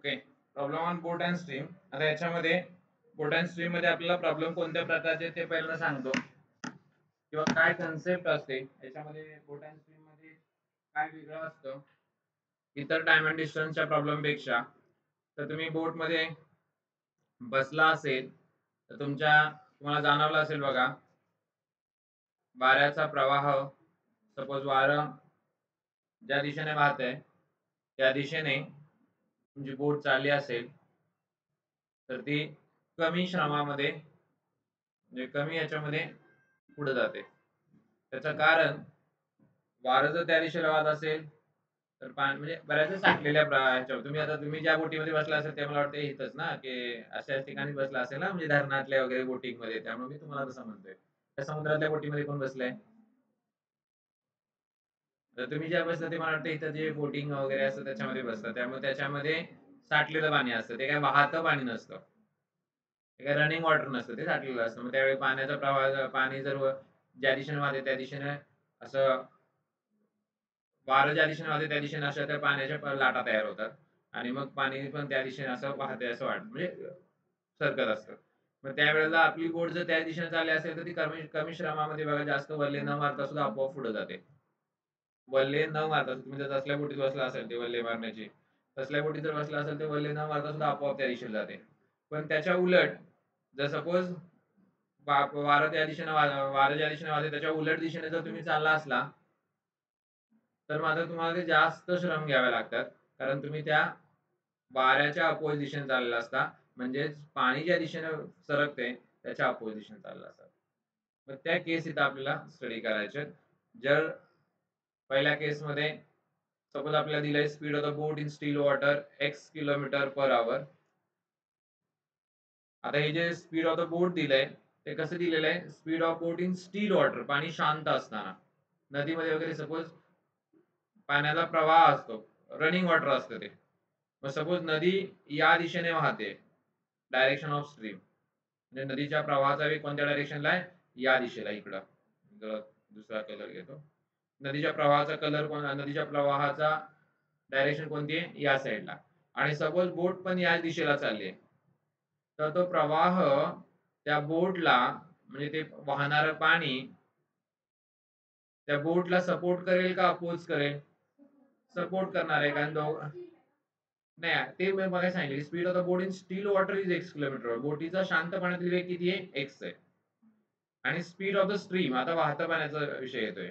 Okay problem on boat and stream आता याच्यामध्ये बोट and स्ट्रीममध्ये आपल्याला प्रॉब्लेम कोणत्या प्रकारचे ते पहिल्यांदा सांगतो. किंवा काय कन्सेप्ट असते याच्यामध्ये बोट अँड स्ट्रीममध्ये काय वेगळं असतं इतर टाइम अँड डिस्टन्सच्या प्रॉब्लेमपेक्षा. तर तुम्ही बोटमध्ये बसला असेल तर तुमच्या तुम्हाला जाणवलं असेल बघा. वाऱ्याचा प्रवाह सपोज वारं ज्या दिशेने वाहत आहे त्या दिशेने तुमची बोट चालली असेल तर ती कमी श्रमामध्ये म्हणजे कमी याच्यामध्ये पुढे जाते. त्याचं कारण वारं जर त्या दिशेला वाहत असेल तर पाणी म्हणजे बऱ्याच साठलेल्या ह्याच्यावर तुम्ही आता तुम्ही ज्या बोटीमध्ये बसला असेल ते मला वाटतं इथंच ना की अशा ठिकाणी बसला असेल ना म्हणजे धरणातल्या वगैरे बोटिंगमध्ये त्यामुळे मी तुम्हाला तसं म्हणतोय. त्या समुद्रातल्या बोटीमध्ये कोण बसलाय? तुम्ही ज्या बसता ते मला वाटतं इथं जे बोटिंग वगैरे असतं त्याच्यामध्ये बसतात. त्यामुळे त्याच्यामध्ये साठलेलं पाणी असतं. ते काय वाहतं पाणी नसतं. ते काय रनिंग वॉटर नसतं. ते साठलेलं असतं. मग त्यावेळी पाण्याचा प्रवाह पाणी जर ज्या दिशेने वाहते त्या दिशेने असं वारं ज्या दिशेने वाहते त्या दिशेने अशा त्या पाण्याच्या लाटा तयार होतात. आणि मग पाणी पण त्या दिशेने असं वाहते असं वाटत म्हणजे सरकत असतं. मग त्यावेळेला आपली बोट जर त्या दिशेने चालली असेल तर ती कमी कमी श्रमामध्ये बघा जास्त वल्ले न मारता सुद्धा आपोआप पुढे जाते. वल्ले न मारता तुम्ही जर तसल्या बोटीत बसला असेल ते वल्ले मारण्याची तसल्या बोटीत जर बसला असेल ते वल्ले न मारता सुद्धा आपोआप त्या दिशेला जाते. पण त्याच्या उलट जर सपोज वारं त्या दिशेने वारं ज्या दिशेने वाजते त्याच्या उलट दिशेने जर तुम्ही चालला असला तर मात्र तुम्हाला ते जास्त श्रम घ्यावे लागतात. कारण तुम्ही त्या वाऱ्याच्या अपोज दिशेने चाललेला असता म्हणजेच पाणी ज्या दिशेने सरकते त्याच्या अपोज दिशेने चालला असतात मग त्या केस इथं आपल्याला स्टडी करायचे जर पहिल्या केसमध्ये सपोज आपल्याला दिलंय speed of the boat in still water X kilometre per hour आता हे जे स्पीड ऑफ द बोट दिलंय ते कसं दिलेलं आहे? Speed of boat in still water पाणी शांत असताना. नदीमध्ये वगैरे सपोज पाण्याचा प्रवाह असतो रनिंग वॉटर असतं ते. मग सपोज नदी या दिशेने वाहते डायरेक्शन ऑफ स्ट्रीम म्हणजे नदीच्या प्रवाहाचा वेग कोणत्या डायरेक्शनला आहे? या दिशेला इकडं. दुसरा कलर घेतो. नदीच्या प्रवाहाचा कलर कोण नदीच्या प्रवाहाचा डायरेक्शन कोणती आहे? या साईडला आणि सपोज बोट पण या दिशेला चालली तर तो प्रवाह त्या बोटला म्हणजे ते वाहणार पाणी त्या बोटला सपोर्ट करेल का अपोज करेल? सपोर्ट करणार आहे. कारण दोघ नाही ते मी बघायला सांगितले speed of the boat in still water is X kilometre बोटीचा शांत पाण्यातील वेग किती आहे? एक्स आहे. आणि स्पीड ऑफ द स्ट्रीम आता वाहत्या पाण्याचा विषय येतोय.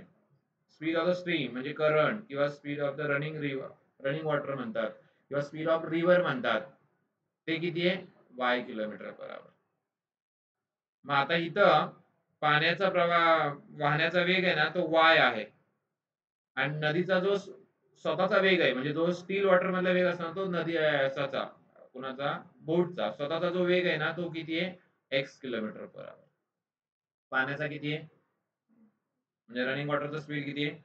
स्पीड ऑफ द स्ट्रीम म्हणजे करंट किंवा speed of the running river running water म्हणतात किंवा स्पीड ऑफ रिव्हर म्हणतात ते किती आहे? वाय किलोमीटर पर आवर मग आता इथं पाण्याचा प्रवाह वाहण्याचा वेग आहे ना तो वाय आहे. आणि नदीचा जो स्वतःचा वेग आहे म्हणजे जो स्टील वॉटर मधला वेग असणार तो नदी याचा कुणाचा? बोटचा. स्वतःचा जो वेग आहे ना तो किती आहे? एक्स किलोमीटर पर आवर पाण्याचा किती आहे? म्हणजे रनिंग वॉटरचा स्पीड किती आहे?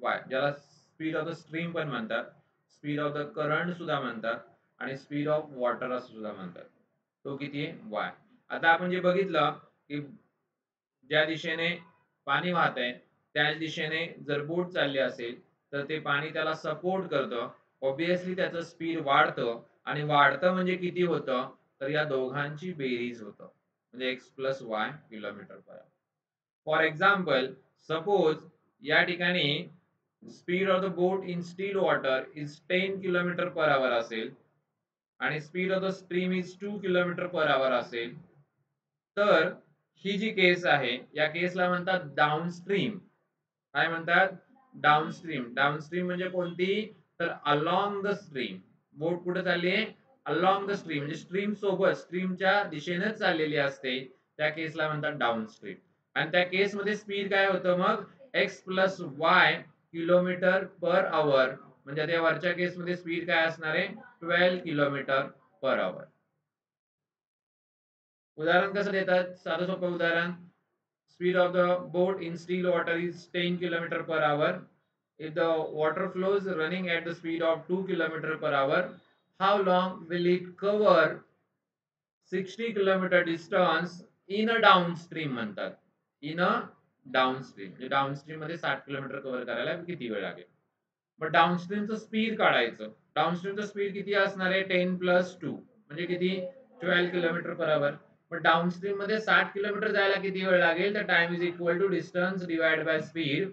वाय ज्याला स्पीड ऑफ द स्ट्रीम पण म्हणतात. स्पीड ऑफ द करंट सुद्धा म्हणतात. आणि स्पीड ऑफ वॉटर असं सुद्धा म्हणतात. तो किती आहे? वाय आता आपण जे बघितलं की ज्या दिशेने पाणी वाहत आहे त्याच दिशेने जर बोट चालली असेल तर ते पाणी त्याला सपोर्ट करतं. ऑब्विसली त्याचं स्पीड वाढतं. आणि वाढतं म्हणजे किती होतं? तर या दोघांची बेरीज होतं. म्हणजे X plus Y kilometre per for example suppose या ठिकाणी speed of the boat in still water is ten kilometre per hour असेल आणि speed of the stream is two kilometre per hour असेल तर ही जी केस आहे या केसला म्हणतात डाऊन स्ट्रीम काय म्हणतात? डाऊन स्ट्रीम डाऊन स्ट्रीम म्हणजे कोणती? तर अलॉंग द स्ट्रीम बोट कुठे चालली आहे? अलॉंग द स्ट्रीम म्हणजे स्ट्रीम सोबत स्ट्रीमच्या दिशेनेच चाललेली असते. त्या केसला म्हणतात डाऊन स्ट्रीम आणि त्या केस मध्ये स्पीड काय होतं मग? X plus Y kilometre per hour म्हणजे त्या वरच्या केसमध्ये स्पीड काय असणार आहे? ट्वेल्व किलोमीटर पर आवर उदाहरण कसं देतात? साधं सोपं उदाहरण. Speed of the boat in still water is ten kilometre per hour if the water flows running at the speed of 2 km per hour how long will it cover? 60 kilometer distance in a downstream म्हणतात. In a downstream म्हणजे डाऊनस्ट्रीममध्ये साठ kilometre cover करायला किती वेळ लागेल? मग डाऊनस्ट्रीमचं speed काढायचं. डाऊनस्ट्रीमचं स्पीड किती असणार आहे? टेन प्लस टू म्हणजे किती? ट्वेल्व किलोमीटर पर आवर पण डाऊनस्ट्रीममध्ये साठ किलोमीटर जायला किती वेळ लागेल? तर time is equal to distance divide by speed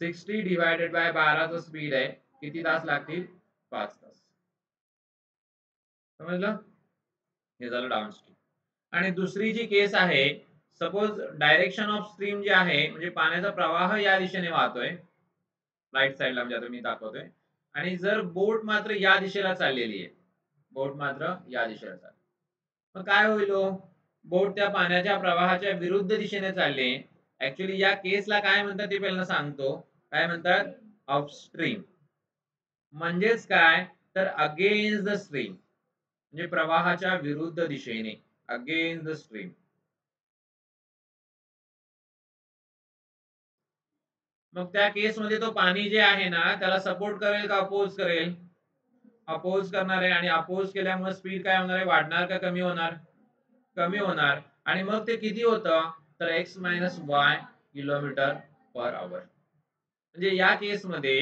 sixty divided by बाराचं speed आहे. किती तास लागतील? पाच तास. समजलं? हे झालं डाऊनस्ट्रीम आणि दुसरी जी केस आहे सपोज डायरेक्शन ऑफ स्ट्रीम जे आहे म्हणजे पाण्याचा प्रवाह या दिशेने वाहतोय. राईट साईडला म्हणजे आता मी दाखवतोय. आणि जर बोट मात्र या दिशेला चाललेली आहे बोट मात्र या दिशेला चालली. मग काय होईल हो? बोट त्या पाण्याच्या प्रवाहाच्या विरुद्ध दिशेने चालले ऍक्च्युली या केसला काय म्हणतात ते पहिल्यांदा सांगतो. काय म्हणतात? अपस्ट्रीम म्हणजेच काय? तर अगेन्स्ट द स्ट्रीम म्हणजे प्रवाहाच्या विरुद्ध दिशेने. अगेन्स्ट द स्ट्रीम मग त्या केसमध्ये तो पाणी जे आहे ना त्याला सपोर्ट करेल का अपोज करेल? अपोज करणार आहे आणि अपोज केल्यामुळे स्पीड काय होणार आहे? वाढणार का कमी होणार? कमी होणार. आणि मग ते किती होतं? तर X minus Y kilometre per hour म्हणजे या केसमध्ये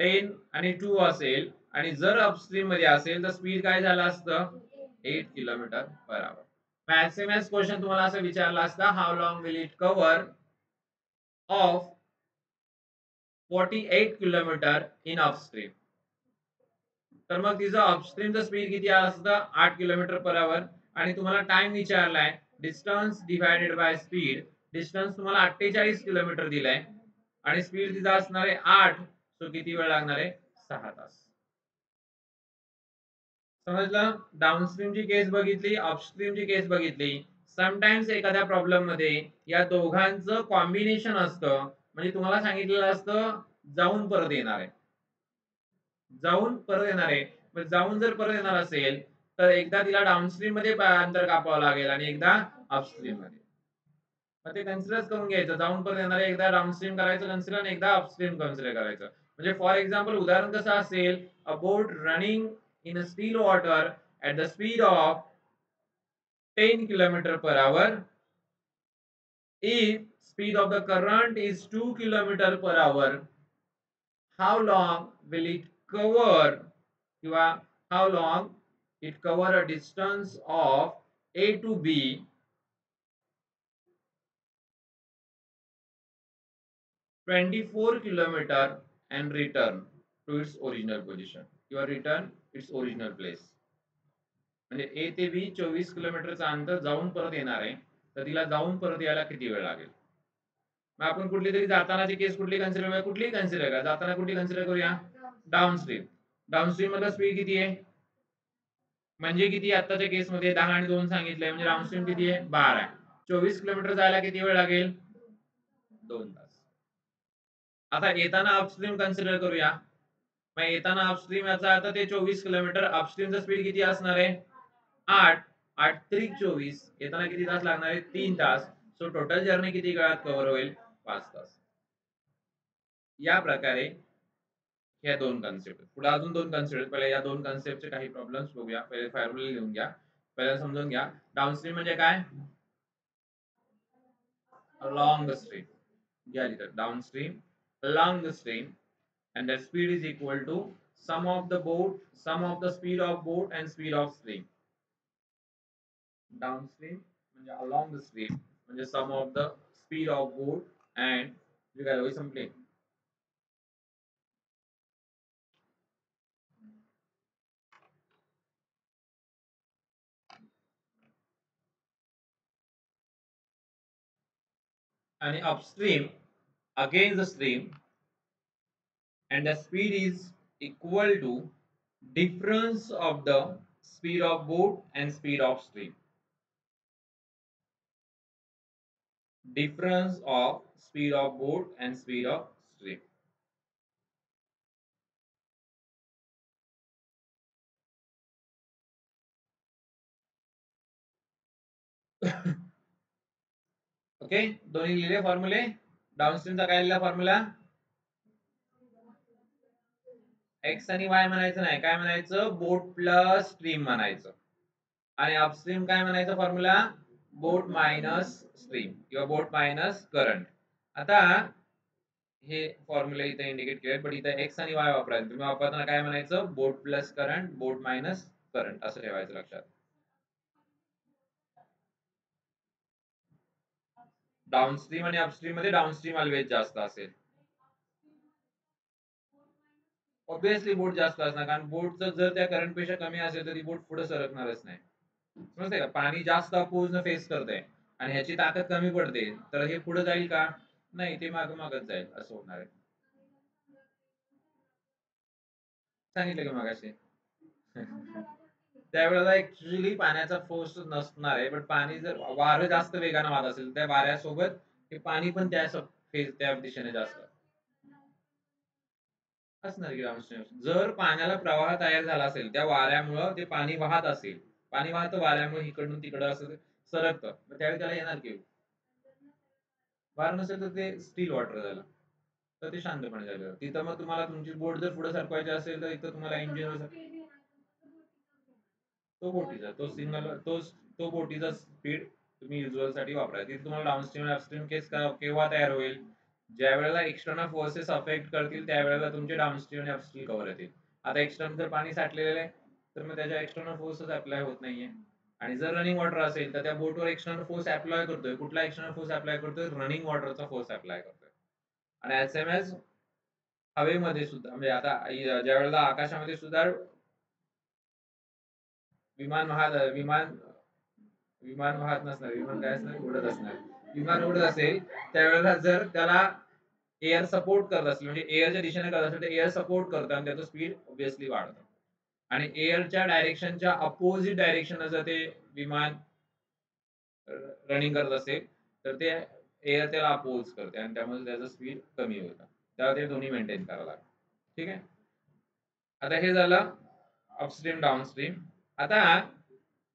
टेन आणि टू असेल आणि जर अपस्ट्रीममध्ये असेल तर स्पीड काय झालं असतं? Eight kilometre per hour maths question तुम्हाला असं विचारलं असतं how long will it cover of 48 kilometre in upstream तर मग तिचं अपस्ट्रीमचं स्पीड किती असतं? आठ किलोमीटर पर आवर आणि तुम्हाला time विचारलाय distance divided by speed distance तुम्हाला अठ्ठेचाळीस किलोमीटर दिलाय. आणि स्पीड तिचा असणार आहे आठ. सो किती वेळ लागणार आहे? सहा तास. समजलं? डाऊनस्ट्रीमची केस बघितली अपस्ट्रीमची केस बघितली. समटाइम्स एखाद्या प्रॉब्लेममध्ये या दोघांचं कॉम्बिनेशन असतं. म्हणजे तुम्हाला सांगितलेलं असतं जाऊन परत येणार आहे. जाऊन परत येणार आहे. जाऊन जर परत येणार असेल तर एकदा तिला डाऊनस्ट्रीममध्ये अंतर कापावं लागेल आणि एकदा अपस्ट्रीममध्ये. मग ते कन्सिडर करून घ्यायचं. जाऊन परत येणार एकदा डाऊनस्ट्रीम करायचं कन्सिडर आणि एकदा अपस्ट्रीम कन्सिडर करायचं. म्हणजे फॉर एक्झाम्पल उदाहरण कसं असेल a boat running in a still water at the speed of 10 kilometer per hour. If speed of the current is 2 kilometer per hour, how long will it cover? You are how long it cover a distance of A to B 24 kilometer and return to its original position. Your return its original place. म्हणजे ए ते बी चोवीस किलोमीटरचा अंतर जाऊन परत येणार आहे तर तिला जाऊन परत यायला किती वेळ लागेल? मग आपण कुठली तरी जातानाची केस कुठली कन्सिडर करूया? कुठली कन्सिडर करा. जाताना कुठली कन्सिडर करूया? डाऊन स्ट्रीम डाऊन स्ट्रीममध्ये स्पीड किती आहे? म्हणजे किती आताच्या केसमध्ये दहा आणि दोन सांगितलंय. म्हणजे डाऊन स्ट्रीम किती आहे? बारा आहे. चोवीस किलोमीटर जायला किती वेळ लागेल? दोन तास. आता येताना अपस्ट्रीम कन्सिडर करूया. मग येताना अपस्ट्रीम याचा अर्थ ते चोवीस किलोमीटर अपस्ट्रीमचा स्पीड किती असणार आहे? आठ आठ, त्रिक, चोवीस. तास तीन तास. सो टोटल जर्नी किती काळात कव्हर होईल? तास. प्रकारे दोन कन्सेप्ट पुढे अजून दोन कन्सेप्ट पहिले या दोन कन्सेप्टचे काही लिहून घ्या. and the speed is equal to sum of the boat, sum of the speed of boat and speed of stream. downstream म्हणजे along the stream म्हणजे sum of the speed of boat and जे काय होईल संपले आणि upstream against the stream and the speed is equal to difference of the speed of boat and speed of stream Difference of speed of boat and speed of stream. Okay दोन्ही लिहिले फॉर्म्युले डाऊनस्ट्रीमचा काय लिहिला formula x आणि Y म्हणायचं नाही. काय म्हणायचं? Boat plus stream म्हणायचं. आणि अपस्ट्रीम काय म्हणायचं फॉर्म्युला बोट मायनस स्ट्रीम किंवा बोट मायनस करंट. आता हे फॉर्म्युला इथे इंडिकेट केले पण इथे एक्स आणि वाय वापरायचं. तुम्ही वापरताना काय म्हणायचं? Boat plus current boat minus current असं ठेवायचं लक्षात. डाऊनस्ट्रीम आणि अपस्ट्रीममध्ये डाऊनस्ट्रीम ऑलवेज जास्त असेल. ऑब्विसली बोट जास्त असणार कारण बोटचं जर त्या करंटपेक्षा कमी असेल तर ती बोट पुढे सरकणारच नाही. समजते का? पाणी जास्त अपोजनं फेस करते आणि ह्याची ताकद कमी पडते तर हे पुढे जाईल का? नाही ते माग मागत जाईल असं होणार आहे. सांगितलं का मागाशी? त्यावेळेला ऍक्च्युली पाण्याचा फोर्स नसणार आहे पण पाणी जर वारं जास्त वेगानं वाहत असेल त्या वाऱ्यासोबत हे पाणी पण त्या त्या दिशेने जास्त. असणार की जर पाण्याला प्रवाह तयार झाला असेल त्या वाऱ्यामुळं ते पाणी वाहत असेल पाणी वाहतं वाऱ्यामुळे इकडून तिकडं असं सरकतं. मग त्यावेळी त्याला येणार की वार नसेल तर ते स्टील वॉटर झालं. तर ते शांतपणे झालं. तिथं मग तुम्हाला तुमची बोट जर पुढे सरकवायची असेल तर इथं तुम्हाला इंजिन तो बोटीचा तो सिग्नल तो तो बोटीचा स्पीड तुम्ही युजलसाठी वापरा तिथे तुम्हाला डाऊनस्ट्रीम अपस्ट्रीम केस केव्हा तयार होईल? ज्या वेळेला एक्स्टर्नल फोर्सेस अफेक्ट करतील त्यावेळेला तुमचे डाऊनस्ट्रीम आणि अपस्ट्रीम कव्हर येतील. आता एक्स्टर्नल जर पाणी साठलेलं आहे तर मग त्याच्या एक्सटर्नल फोर्सच अप्लाय होत नाहीये. आणि जर रनिंग वॉटर असेल तर त्या बोटवर एक्सटर्नल फोर्स अप्लाय करतोय. कुठला एक्सटर्नल फोर्स अप्लाय करतोय? रनिंग वॉटरचा फोर्स अप्लाय करतोय. आणि एस एम एस हवेमध्ये सुद्धा म्हणजे आता ज्या वेळेला आकाशामध्ये सुद्धा विमान वाहत विमान विमान वाहत नसणार विमान काय असणार? उडत असणार. विमान उडत असेल त्यावेळेला जर त्याला एअर सपोर्ट करत असेल म्हणजे एअरच्या दिशेने करत असेल तर एअर सपोर्ट करतं आणि त्याचं स्पीड ऑब्विसली वाढतं. आणि एअरच्या डायरेक्शनच्या अपोजिट डायरेक्शन जर ते विमान रनिंग करत असेल तर ते एअर त्याला अपोज करते आणि त्यामुळे त्याचं स्पीड कमी होतं त्याला ते दोन्ही मेंटेन करावं लागतं ठीक आहे? आता हे झालं अपस्ट्रीम डाऊनस्ट्रीम आता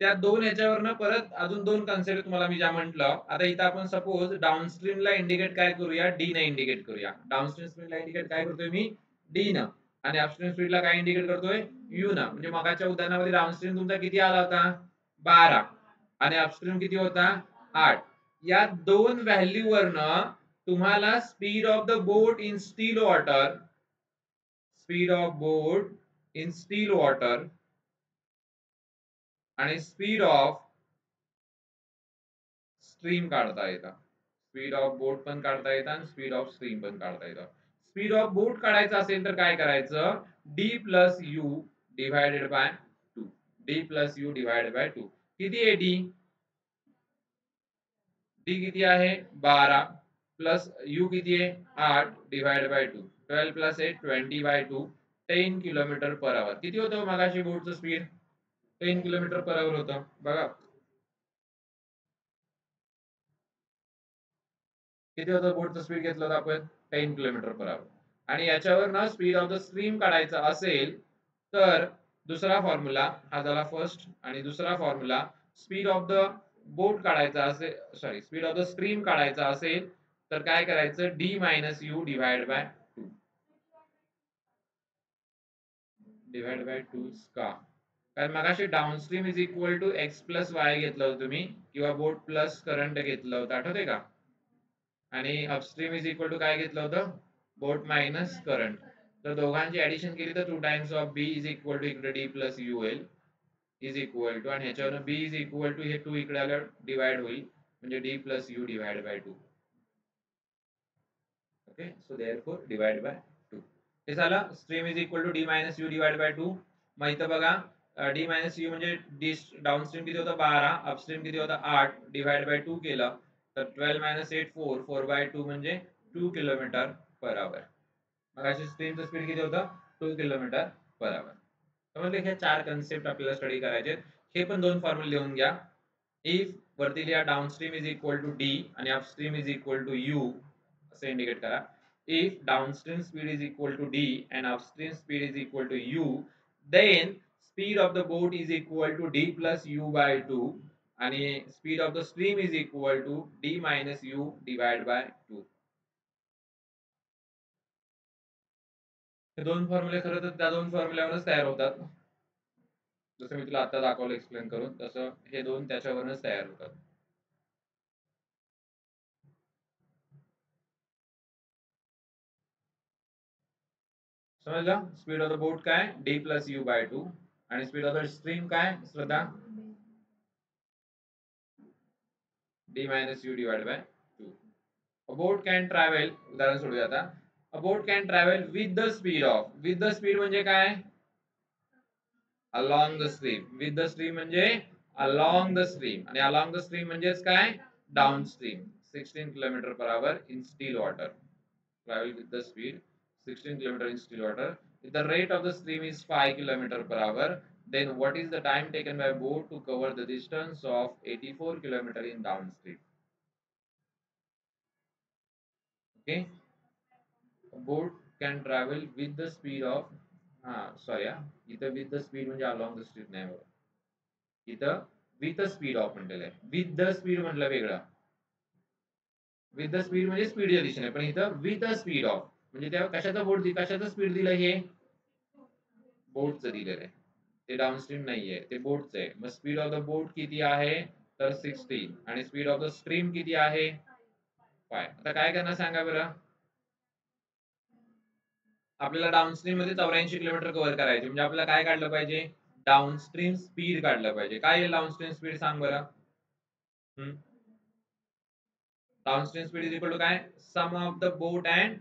त्या दोन याच्यावरनं परत अजून दोन कन्सेप्ट तुम्हाला मी ज्या म्हटलं आता इथं आपण सपोज डाऊनस्ट्रीमला इंडिकेट काय करूया? डी ने इंडिकेट करूया. डाऊनस्ट्रीम स्पीडला इंडिकेट काय करतोय मी? डी न. आणि अपस्ट्रीम स्पीडला काय इंडिकेट करतोय? यू ना. म्हणजे मगाच्या उदाहरणामध्ये डाऊनस्ट्रीम तुमचा किती आला होता? बारा. आणि अपस्ट्रीम किती होता? आठ. या दोन व्हॅल्यू वरनं तुम्हाला speed of the boat in still water speed of boat in still water आणि स्पीड ऑफ स्ट्रीम काढता येतं. स्पीड ऑफ बोट पण काढता येतं आणि स्पीड ऑफ स्ट्रीम पण काढता येतं. स्पीड ऑफ बोट काढायचं असेल तर काय करायचं? D plus U divided by two D plus U divided by two किती आहे डी डी किती आहे? बारा. प्लस यू किती आहे? आठ divide by two twelve plus eight twenty by two ten kilometre per hour किती होतं मगाशी बोटचं speed ten kilometre per hour होतं. बघा. किती होतं बोटचं स्पीड घेतलं होतं आपण? टेन किलोमीटर पर आवर आणि याच्यावर ना स्पीड ऑफ द स्ट्रीम काढायचा असेल तर दुसरा फॉर्म्युला हा झाला फर्स्ट आणि दुसरा formula speed of the boat काढायचा असेल sorry speed of the stream काढायचा असेल तर काय करायचं? D minus U divide by two divide by two का? कारण मगाशी downstream is equal to X plus Y घेतलं होतं तुम्ही किंवा बोट प्लस करंट घेतलं होतं. आठवते का? आणि अपस्ट्रीम इज इक्वल टू काय घेतलं होतं? बोट मायनस करंट तर दोघांची ऍडिशन केली तर two times of B is equal to इकडे D plus U L is equal to आणि ह्याच्यावर बी इज इक्वल टू हे टू इकडे आल्यावर डिवाइड होईल. म्हणजे D plus U divide by two okay so there four divide by two हे झालं. Stream is equal to D minus U divide by two मग इथं बघा डी मायनस यू म्हणजे डी डाऊनस्ट्रीम किती होतं? बारा. अपस्ट्रीम किती होतं? आठ. डिवाइड बाय टू केलं. तर twelve minus eight four four by two म्हणजे टू किलोमीटर पर आवर मग अशी स्पीड किती होतं? टू किलोमीटर पर आवर समजले हे चार कन्सेप्ट आपल्याला स्टडी करायचे हे पण दोन फॉर्म्युले लिहून घ्या. इफ़ वरती लिहा downstream is equal to D आणि upstream is equal to U असं इंडिकेट करा. If downstream speed is equal to D and upstream speed is equal to U then speed of the boat is equal to d plus u by 2 आणि speed of the stream is equal to D minus U divide by two हे दोन फॉर्म्युले खरं तर त्या दोन फॉर्म्युल्यावरच तयार होतात. जसं मी तुला आता दाखवलं एक्सप्लेन करून तसं हे दोन त्याच्यावरच तयार होतात. समजलं? स्पीड ऑफ द बोट काय? D plus U by two आणि स्पीड ऑफ द स्ट्रीम काय? Shraddha? D minus U divide by two a boat can travel उदाहरण सोडूया आता. A boat can travel with the speed of with the speed म्हणजे काय? Along the stream with the stream म्हणजे along the stream आणि along the stream म्हणजेच काय? Downstream sixteen kilometre per hour in still water travel with the speed 16 kilometer in still water. If the rate of the stream is 5 kilometer per hour, then what is the time taken by boat to cover the distance of 84 kilometer in downstream? Okay. A boat can travel with the speed of हा sorry हा इथं with the speed म्हणजे along the street नाही बघा इथं with the speed of म्हटलेलं आहे. With the speed म्हटलं वेगळं. विथ द स्पीड म्हणजे स्पीडच्या दिशेने, पण इथं विथ द स्पीड ऑफ़ म्हणजे तेव्हा कशाचं बोट कशाचं स्पीड दिलं हे? बोटचं दिलेलं आहे. ते डाऊनस्ट्रीम नाहीये ते बोटचं आहे. मग स्पीड ऑफ द बोट किती आहे? तर सिक्स्टी आणि स्पीड ऑफ द स्ट्रीम किती आहे? फाय आता काय करणार सांगा बरं? आपल्याला डाऊनस्ट्रीममध्ये चौऱ्याऐंशी किलोमीटर कव्हर करायचे म्हणजे आपल्याला काय काढलं पाहिजे? डाऊनस्ट्रीम स्पीड काढलं पाहिजे. काय येईल डाऊनस्ट्रीम स्पीड सांग बरं? Downstream speed is equal to काय? Sum of the boat and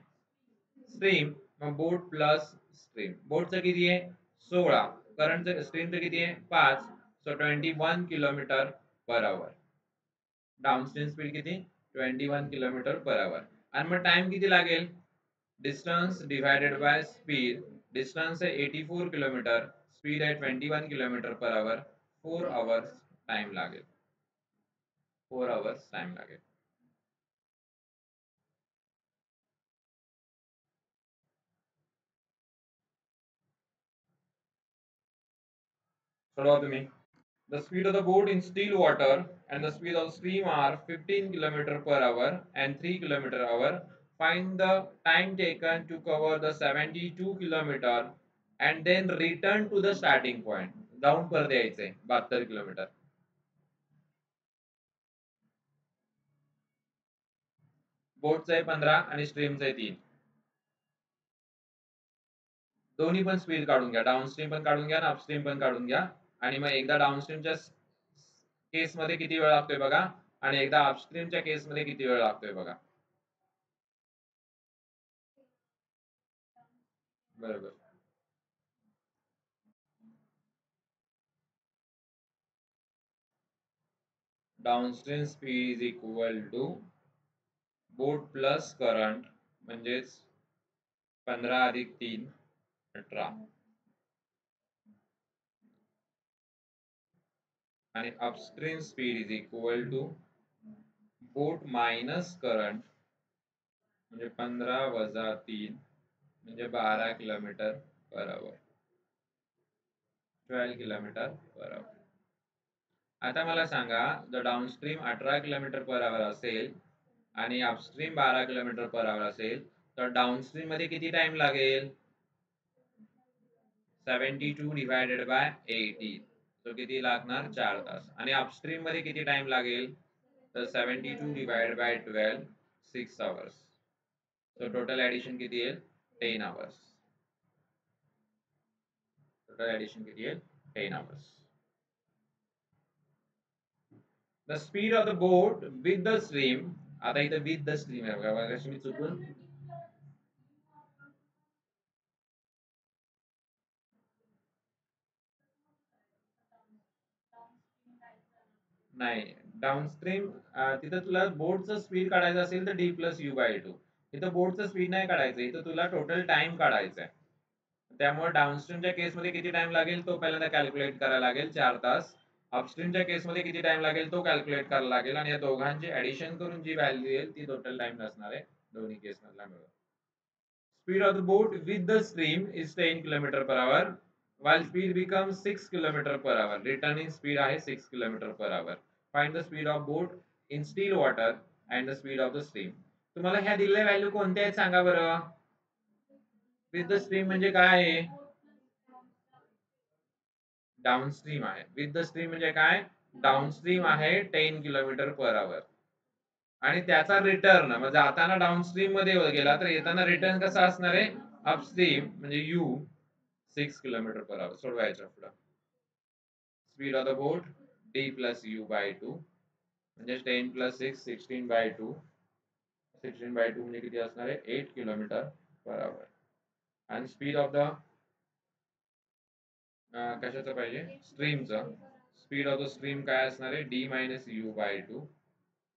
stream मग बोट प्लस स्ट्रीम बोटचं किती आहे? सोळा. करंट स्क्रीन स्ट्रीमचं किती आहे पाच so twenty one kilometre per hour downstream speed किती twenty one kilometre per hour आणि मग टाइम किती लागेल distance divided by speed distance आहे एटी फोर किलोमीटर स्पीड आहे twenty one kilometre per hour four hours time लागेल four hours time लागेल सड़वा तुम्हें the speed of the boat in still water and the speed of stream are fifteen kilometre per hour and three kilometre hour find the time taken to cover the seventy two kilometre and then return to the starting point down पर दयाच बहत्तर kilometre बोट च पंद्रह stream च तीन दोनों speed का down stream पाड़न घया अपस्ट्रीम पाड़न घया आणि मग एकदा डाऊनस्ट्रीमच्या केस मध्ये किती वेळ लागतोय बघा? आणि एकदा अपस्ट्रीमच्या केस मध्ये किती वेळ लागतोय बघा? बरोबर. Downstream speed is equal to boat plus current म्हणजेच पंधरा अधिक तीन अठरा. आणि upstream speed is equal to boat minus current म्हणजे पंधरा वजा तीन म्हणजे बारा kilometre per hour twelve kilometre per hour आता मला सांगा जर डाऊनस्ट्रीम अठरा किलोमीटर पर आवर असेल आणि अपस्ट्रीम बारा किलोमीटर पर आवर असेल तर डाऊनस्ट्रीममध्ये किती टाइम लागेल? Seventy two divided by eighteen तो किती लागणार? चार तास. आणि अपस्ट्रीममध्ये किती टाइम लागेल? तर seventy two divide by twelve six hours so total addition किती येईल? टेन आवर्स टोटल ऍडिशन किती येईल? Ten hours the speed of the boat with the stream आता इथं विथ द स्ट्रीम आहे बघा. मी चुकून नाही. डाऊनस्ट्रीम तिथं तुला बोर्डचं स्पीड काढायचं असेल तर D plus U by two इथं बोर्डचं स्पीड नाही काढायचं इथं तुला टोटल टाइम काढायचा आहे. त्यामुळे डाऊनस्ट्रीमच्या केसमध्ये किती टाइम लागेल तो पहिल्यांदा कॅल्क्युलेट करायला लागेल चार तास. अपस्ट्रीमच्या केसमध्ये किती टाइम लागेल तो कॅल्क्युलेट करायला लागेल आणि या दोघांची ऍडिशन करून जी व्हॅल्यू येईल ती टोटल टाइम नसणार आहे दोन्ही केस मधला मिळून. Speed of the boat with the stream is ten kilometre per hour while speed become six kilometre per hour returning speed आहे six kilometre per hour find the speed of boat in still water and the speed of the stream तुम्हाला ह्या दिलेल्या value कोणत्या आहेत सांगा बरं? With the stream म्हणजे काय आहे? डाऊनस्ट्रीम आहे. विथ द स्ट्रीम म्हणजे काय? डाऊनस्ट्रीम आहे टेन किलोमीटर पर आवर आणि त्याचा रिटर्न म्हणजे जाताना डाऊनस्ट्रीममध्ये गेला तर येताना रिटर्न कसा असणार आहे? अपस्ट्रीम म्हणजे U six kilometre per hour सोडवायच्या पुढं. Speed of the boat D plus U by two म्हणजे ten plus six sixteen by two sixteen by two म्हणजे किती असणार आहे? एट किलोमीटर पर आवर आणि स्पीड ऑफ द कशाचं पाहिजे? स्ट्रीमचं स्पीड ऑफ द स्ट्रीम काय असणार आहे? D minus U by two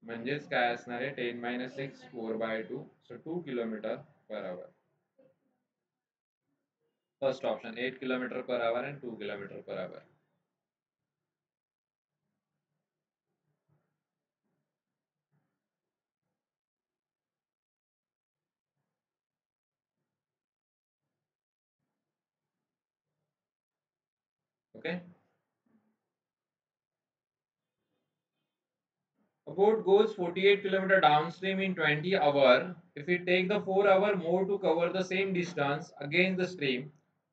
म्हणजेच काय असणार आहे? Ten minus six four by two so two kilometre per hour first option eight kilometre per hour and two kilometre per hour okay A boat goes 48 km downstream in 20 hour. If it take the 4 hour more to cover the same distance against the stream,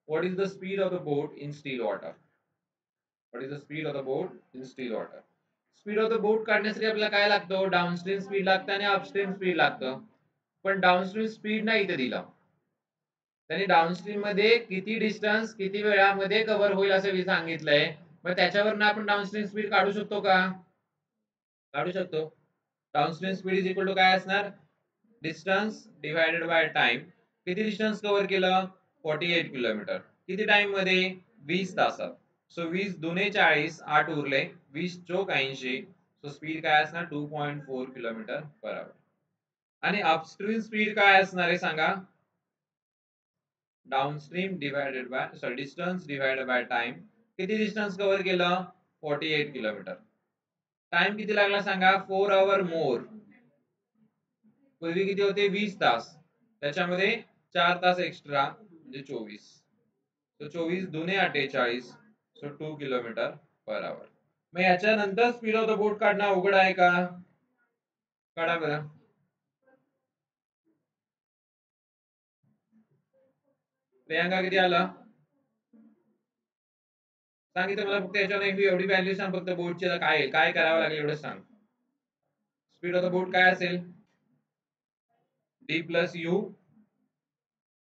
what is the speed of the boat in still water? What is the speed of the boat in still water? Speed of the boat काढण्यासाठी आपल्याला काय लागतं downstream speed लागतं आणि upstream speed लागतं पण downstream speed नाही इथे दिलं त्यांनी डाऊनस्ट्रीममध्ये किती डिस्टन्स किती वेळामध्ये कव्हर होईल असं सांगितलंय. मग त्याच्यावरनं आपण डाऊनस्ट्रीम स्पीड काढू शकतो का? काढू शकतो. Downstream speed is equal to काय असणार? डिस्टन्स डिवायडेड बाय टाइम किती डिस्टन्स कव्हर केलं? फॉर्टी एट किलोमीटर किती टाइममध्ये? वीस तासात. सो वीस दोन्ही चाळीस आठ उरले. वीस चोक ऐंशी. सो स्पीड काय असणार? Two point four kilometre per hour आणि अपस्ट्रीम स्पीड काय असणार आहे सांगा? Downstream divided by sorry distance divided by time किती डिस्टन्स कव्हर केलं? फोर्टी एट किलोमीटर टाइम किती लागला सांगा? फोर आवर मोर पूर्वी किती होते? वीस तास. त्याच्यामध्ये चार तास एक्स्ट्रा म्हणजे चोवीस. सो चोवीस दोन्ही अठ्ठेचाळीस. So two kilometre per hour मग याच्यानंतर स्पीड ऑफ द बोट काढणं अवघड आहे का? काढा बरं. प्रियांका, किती आला? सांगितलं मला फक्त याच्यावर एवढी व्हॅल्यू सांग, फक्त बोटची काय काय करावं लागेल एवढं सांग. स्पीड ऑफ़ द बोट काय असेल? D plus U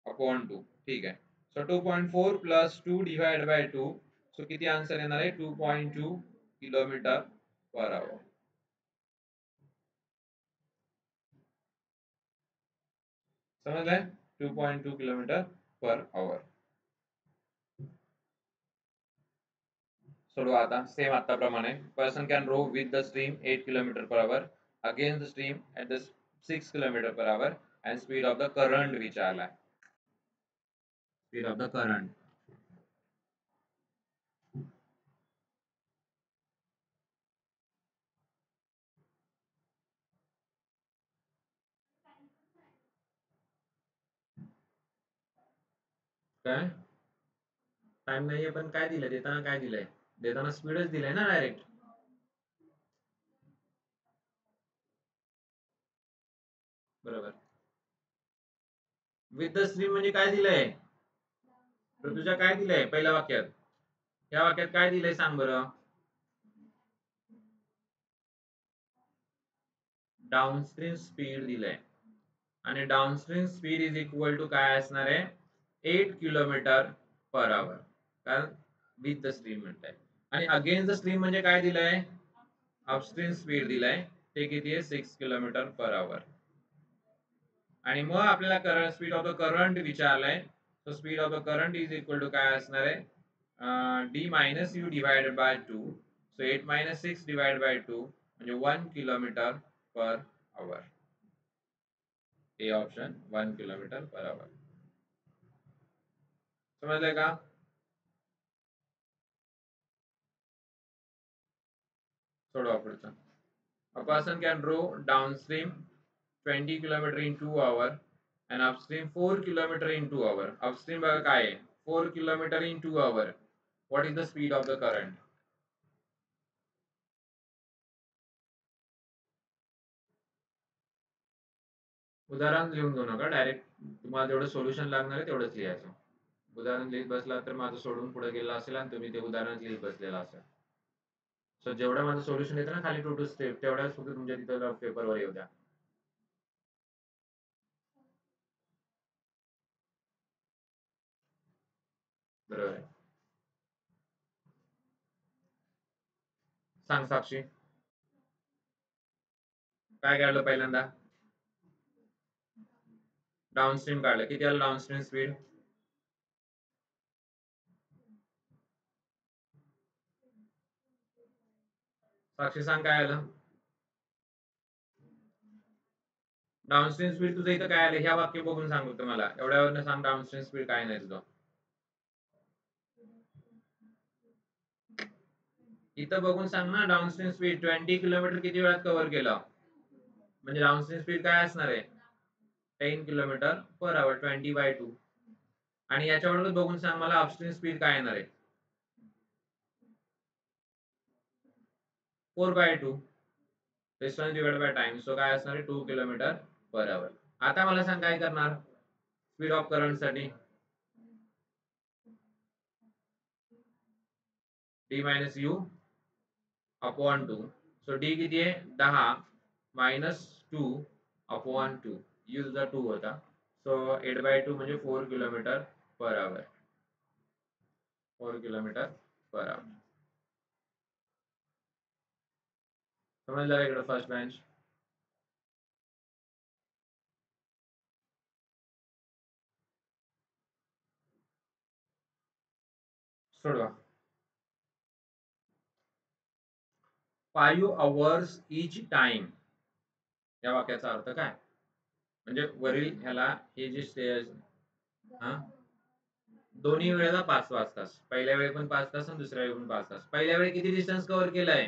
upon two ठीक आहे. So two point four plus two divide by two so किती आन्सर येणार आहे? Two point two kilometre per hour समजलंय? Two point two kilometre per hour सोडवा आता same आताप्रमाणे person can row with the stream eight kilometre per hour against the stream at the six kilometre per hour and speed of the current विचारलाय speed of the current काय? Time नाहीये पण काय दिलंय? देताना काय दिलंय? देताना स्पीडच दिलाय ना डायरेक्ट बरोबर. विथ द स्ट्रीम म्हणजे काय दिलंय? तर तुझ्या काय दिलंय? पहिल्या वाक्यात. या वाक्यात काय दिलंय सांग बरं. डाऊनस्ट्रीम स्पीड दिलंय. आणि downstream speed is equal to काय असणार आहे? एट किलोमीटर पर आवर कारण विथ द स्ट्रीम म्हणताय आणि अगेन्स्ट द स्ट्रीम म्हणजे काय दिलंय? अपस्ट्रीम स्पीड दिलाय. ते किती आहे? सिक्स किलोमीटर पर आवर आणि मग आपल्याला current speed of the current विचारलाय. So speed of the current is equal to काय असणार आहे? D minus U divided by two so eight minus six divide by two म्हणजे one kilometre per hour A option one kilometre per hour समझ लेगा थोड़ा पड़ता a person can row downstream twenty kilometre in two hour and upstream four kilometre in two hour upstream बग का four kilometre in two hour what is the speed of the current उदाहरण लिखुन दो ना direct तुम्हारा जेवड solution लगन है तेवड़ लिया उदाहरण लिहित बसला तर माझं सोडून पुढे गेलं असेल आणि तुम्ही ते उदाहरण लिहित बसलेलं असेल. सो जेवढं माझं सोल्युशन येतं ना खाली टू टू स्टेप तेवढ्याच फक्त तुमच्या तिथं पेपरवर येऊ द्या. बरोबर सांग साक्षी. काय काढलं पहिल्यांदा? डाऊनस्ट्रीम काढलं. किती आलं डाऊनस्ट्रीम स्पीड साक्षी सांग काय आलं? डाऊनस्ट्रीम स्पीड तुझं इथं काय आलं? ह्या वाक्य बघून सांग फक्त मला. एवढ्यावर सांग डाऊनस्ट्रीम स्पीड काय नाही तुझं. इथं बघून सांग ना डाऊनस्ट्रीम स्पीड ट्वेंटी किलोमीटर किती वेळात कव्हर केलं? म्हणजे डाऊनस्ट्रीम स्पीड काय असणार आहे? Ten kilometre per hour twenty by two आणि याच्यावर बघून सांग मला अपस्ट्रीम स्पीड काय येणार आहे? Four by two. Distance divide by time. So काय असणार आहे? टू किलोमीटर पर आवर आता मला सांग काय करणार? स्पीड ऑफ करंटसाठी D minus U upon two. So D किती आहे? दहा minus two upon two. U सुद्धा टू होता. सो एट बाय टू म्हणजे four kilometre per hour four kilometre per hour समजलं इकडे फर्स्ट बेंच सोडवा फाईव्ह अवर्स इच टाइम या वाक्याचा अर्थ काय म्हणजे वरील ह्याला हे जे स्टेज हा दोन्ही वेळेला पाच पाच तास पहिल्या वेळी पण पाच तास आणि दुसऱ्या वेळी पण पाच तास. पहिल्या वेळी किती डिस्टन्स कव्हर केलंय?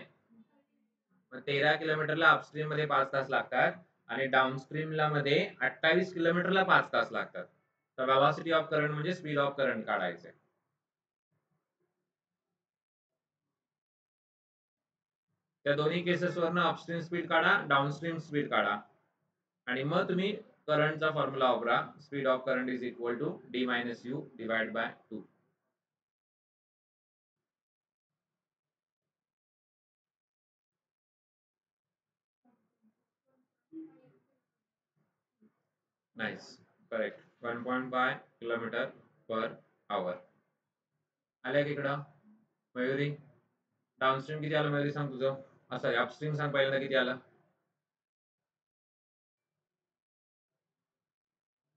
तेरा किलोमीटरला अपस्ट्रीममध्ये पाच तास लागतात आणि डाऊनस्ट्रीमला मध्ये अठ्ठावीस किलोमीटरला पाच तास लागतात. तर वेलॉसिटी ऑफ करंट म्हणजे स्पीड ऑफ करंट काढायचे. त्या दोन्ही केसेसवरनं अपस्ट्रीम स्पीड काढा डाऊनस्ट्रीम स्पीड काढा. आणि मग तुम्ही करंटचा फॉर्म्युला वापरा. Speed of current is equal to D minus U divide by two nice correct one point per kilometre per hour आल्या की इकडं? मयुरी? डाऊनस्ट्रीम किती आलं मयुरी? सांग तुझं. असं अपस्ट्रीम सांग पहिल्यांदा किती आलं?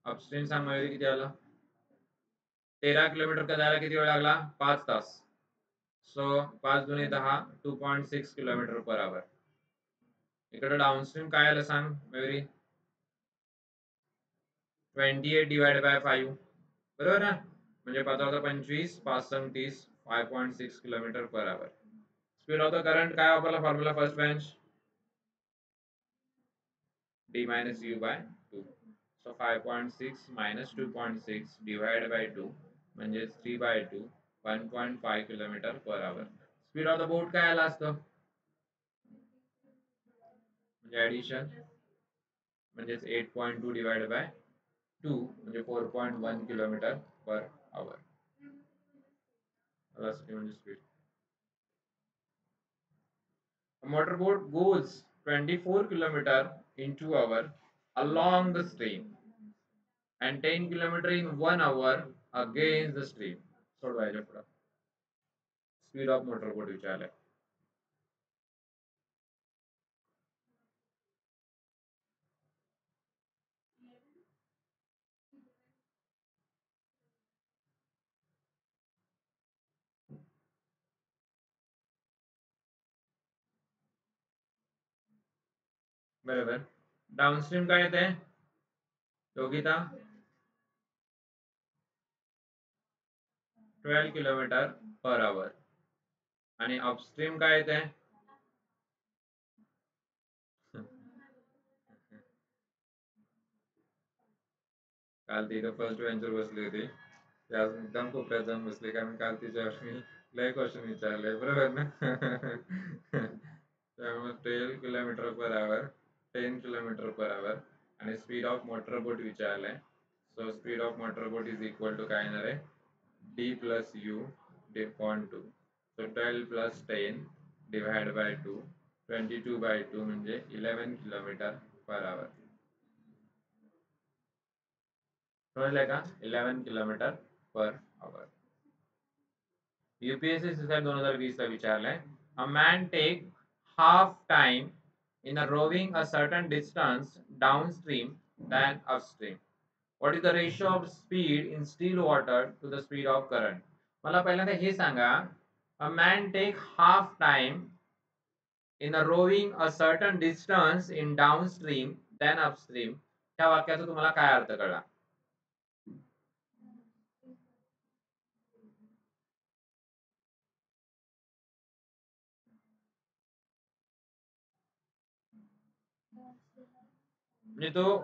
अपस्ट्रीम सांग मयुरी किती आलं? तेरा किलोमीटर का जायला किती वेळ लागला? पाच तास. सो पाच दोन्ही दहा two point six kilometre per hour इकडं डाऊनस्ट्रीम काय आलं सांग Mayuri? Twenty eight divide by five बरोबर ना म्हणजे पाच हज़ार पंचवीस पाच सम तीस five point six kilometre per hour speed of the current काय वापरला first bench D minus U by two so five point six minus two point six divide by two म्हणजे three by two one point five kilometre per hour speed of the boat काय आला असतं eight point two divide by two म्हणजे four point one kilometre per hour velocity म्हणजे speed motorboat goes 24 kilometer in 2 hour along the stream and 10 kilometer in 1 hour against the stream सोडवायच्या पुढं speed of motorboat विचारलंय बरोबर. Downstream काय येते Yogita? Twelve kilometre per hour आणि upstream काय येते काल ती फर्स्ट बेंचवर बसली होती. ते आज मुद्दाम कोपऱ्यात जाऊन बसली. कारण काल तिच्या मी लय क्वेश्चन विचारले. बरोबर ना? त्यामुळे twelve kilometre per hour ten kilometre per hour आणि speed of motor boat विचारलंय so speed of motor boat is equal to काय येणार आहे D plus U डिपॉन two so twelve plus ten divide by two twenty two by two म्हणजे eleven kilometre per hour समजलंय का eleven kilometre per hour UPSC CSAT दोन हजार वीस ला। विचारलंय a man take half time in a rowing a certain distance downstream than upstream what is the ratio of speed in still water to the speed of current मला पहिल्यांदा हे सांगा a man take half time in a rowing a certain distance in downstream than upstream ह्या वाक्याचा तुम्हाला काय अर्थ कळला म्हणजे तो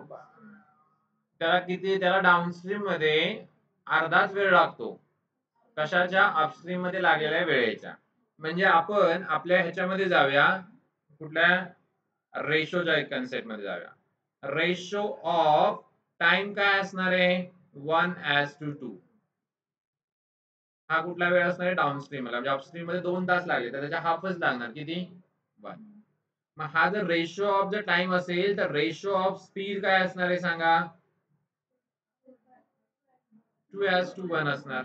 त्याला किती त्याला डाऊनस्ट्रीममध्ये अर्धाच वेळ लागतो. कशाच्या? अपस्ट्रीममध्ये लागलेल्या वेळेच्या. म्हणजे आपण आपल्या ह्याच्यामध्ये जाऊया. कुठल्या? रेशोच्या कन्सेप्टमध्ये जाऊया. रेशो ऑफ टाइम काय असणार आहे? वन ऍज टू टू हा कुठला वेळ असणार आहे? डाऊनस्ट्रीम ला. म्हणजे अपस्ट्रीममध्ये दोन तास लागले. तर त्याच्या हाफच लागणार. किती? वन मग हा जर रेशो ऑफ द टाइम असेल तर रेशो ऑफ स्पीड काय असणार आहे सांगा? टू एस टू वन असणार.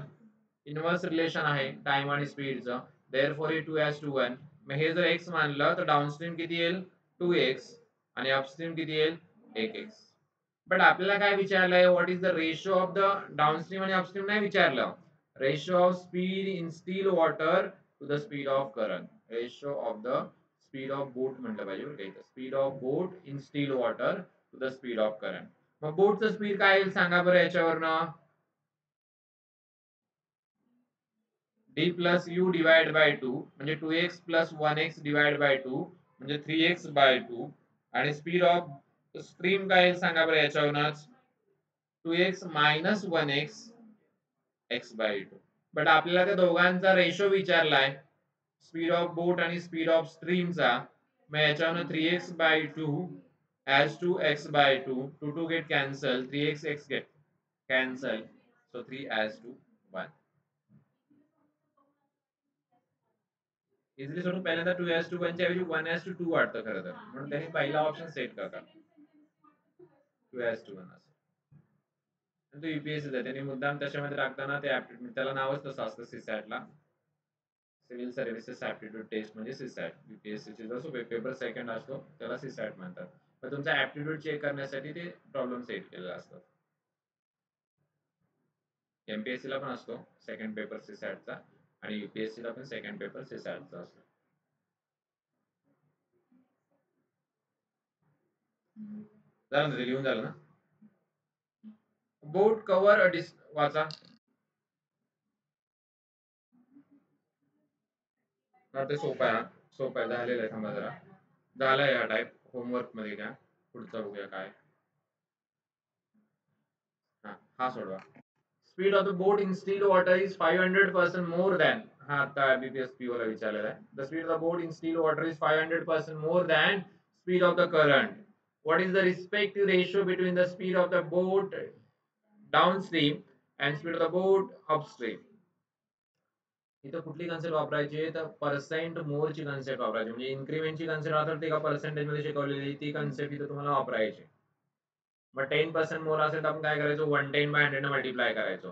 इन्व्हर्स रिलेशन आहे टाइम आणि स्पीडचं देअर फॉर हे टू एस टू वन मग हे जर एक्स मानलं तर डाऊनस्ट्रीम किती येईल? टू एक्स आणि अपस्ट्रीम किती येईल? एक एक्स बट आपल्याला काय विचारलंय? What is the ratio of the downstream आणि अपस्ट्रीम नाही विचारलं. Ratio of speed in still water to the speed of current ratio of the speed of boat म्हटलं पाहिजे speed of boat in still water to the speed of current मग बोटचं speed काय येईल सांगा बरं याच्यावरनं? D plus U divide by two म्हणजे two X plus one X divide by two म्हणजे थ्री एक्स बाय टू आणि स्पीड ऑफ स्ट्रीम काय येईल सांगा बरं याच्यावरच two X minus one X X by two but आपल्याला त्या दोघांचा रेशो विचारलाय. स्पीड ऑफ बोट आणि स्पीड ऑफ स्ट्रीमचा मग याच्यावर three X by two as two X by two two two get cancel three X X get cancel so three as two one easily सोडून पहिल्यांदा टू एस टू वनच्या ऐवजी one S to to वाटतं खरं तर. म्हणून त्यांनी पहिला ऑप्शन सेट करतात टू एस टू वन असं. तो युपीएससी त्यांनी मुद्दाम त्याच्यामध्ये टाकताना ते ऍप्टिट्यूड त्याला नावच तसं असतं सीसॅटला सिव्हिल सर्व्हिसेस ऍप्टिट्यूड टेस्ट म्हणजे सीसॅट युपीएससी जसं पेपर सेकंड असतो त्याला सीसॅट म्हणतात. पण तुमचा ऍप्टिट्यूड चेक करण्यासाठी ते प्रॉब्लेम सेट केलेला असतात एमपीएससी ला पण असतो सेकंड पेपर सीसॅटचा आणि युपीएससी ला पण सेकंड पेपर सीसॅटचा असतो. झालं ना ते लिहून झालं ना? बोट कव्हर वाचा. डिस वाचा ते सोपं आहे सोपं आहे झालेलं जरा. झालाय हा टाईप होमवर्क मध्ये घ्या. पुढचा बघूया काय. हा हा सोडवा. Speed of the boat in still water is five hundred percent more than हा आता बीपीएस पी वाला विचारलेला आहे. The speed of the boat in still water is five hundred percent more than speed of the current what is the respective ratio between the speed of the boat downstream and speed of the boat upstream? इथं कुठली concept वापरायची? तर percent more ची concept वापरायची. म्हणजे इन्क्रीमेंटची concept असेल ती का पर्सेंटेजमध्ये शिकवलेली. ती कन्सेप्ट इथं तुम्हाला वापरायची. मग टेन पर्सेंट मोर असेल तर आपण काय करायचो? One ten by hundred multiply करायचो.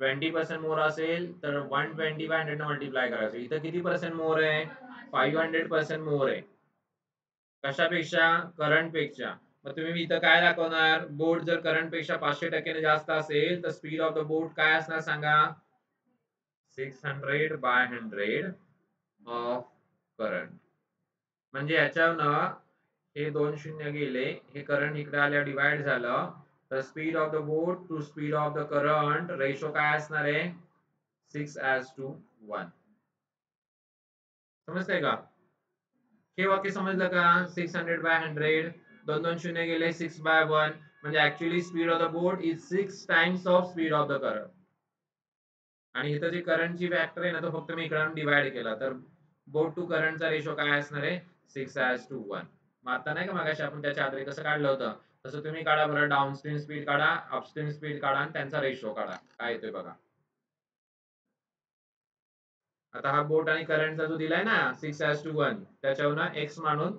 ट्वेंटी पर्सेंट मोर असेल तर one twenty by hundred multiply करायचो. इथं किती पर्सेंट मोर आहे? फाईव्ह हंड्रेड पर्सेंट मोर आहे. कशापेक्षा? करंटपेक्षा. मग तुम्ही इथं काय दाखवणार? बोट जर करंटपेक्षा पाचशे टक्क्याने जास्त असेल तर स्पीड ऑफ द बोट काय असणार सांगा? Six hundred by hundred of current म्हणजे याच्यानं हे दोन शून्य गेले हे करंट इकडे आल्यावर डिवाइड झालं तर speed of the boat to speed of the current ratio काय असणार आहे? सिक्स ॲज टू वन समजतंय का? हे वाक्य समजलं का? सिक्स हंड्रेड बाय हंड्रेड दोन दोन शून्य गेले सिक्स बाय वन म्हणजे actually speed of the boat is six times of speed of the current आणि इथं जी करंटची फॅक्टर आहे ना तो फक्त मी इकडून डिवाइड केला. तर बोट टू करंटचा रेशो काय असणार आहे? सिक्स ॲज टू वन मग आता नाही का मागाशी आपण त्याच्या आधारे कसं काढलं होतं? तसं तुम्ही काढा बरं डाऊनस्ट्रीम स्पीड काढा अपस्ट्रीम स्पीड काढा आणि त्यांचा रेशो काढा. काय येतोय बघा. आता हा बोट आणि करंटचा जो दिलाय ना सिक्स ॲज टू वन त्याच्यावर एक्स मानून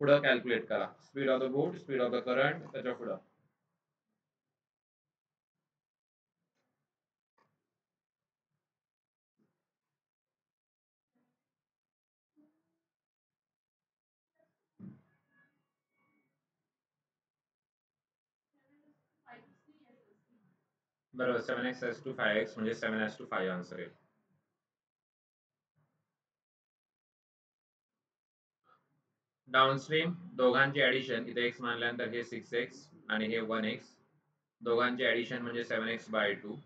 पुढं कॅल्क्युलेट करा. Speed of the boat speed of the current त्याच्या पुढं. बरोबर seven X as two five X म्हणजे seven as two five answer येईल. डाऊनस्ट्रीम दोघांची ऍडिशन इथे एक्स मानल्यानंतर हे सिक्स एक्स आणि हे वन एक्स दोघांचे ऍडिशन म्हणजे सेवन एक्स बाय टू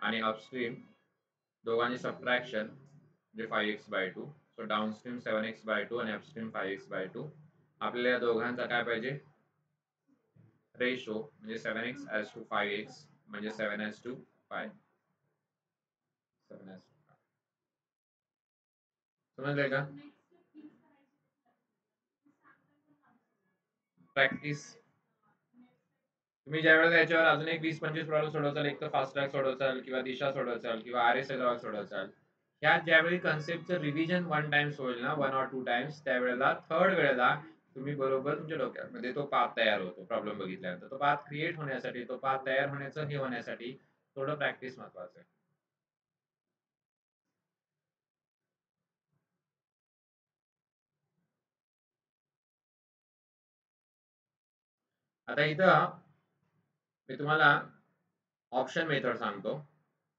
आणि अपस्ट्रीम दोघांचे सबट्रॅक्शन म्हणजे five X by two so downstream seven X by two आणि upstream five X by two आपल्याला या दोघांचा काय पाहिजे? रेशो म्हणजे seven X is to five X म्हणजे seven is to five seven is समजले का? प्रॅक्टिस तुम्ही ज्या वेळेला याच्यावर अजून एक वीस पंचवीस प्रॉब्लेम सोडवचाल एक तर फास्ट ट्रॅक सोडवचाल किंवा दिशा सोडवचाल किंवा आर एस एल सोडवचाल ह्या ज्यावेळी कन्सेप्टचं रिव्हिजन वन टाइम्स होईल ना वन ऑर टू टाइम्स त्यावेळेला थर्ड वेळेला तुम्ही बरोबर तुमच्या डोक्यामध्ये तो पाथ तयार होतो प्रॉब्लेम बघितल्यानंतर. तो पाथ क्रिएट होण्यासाठी तो पाथ तयार होण्याचं हे होण्यासाठी थोडं प्रॅक्टिस महत्वाचं आहे. आता इथं मी तुम्हाला ऑप्शन मेथड सांगतो.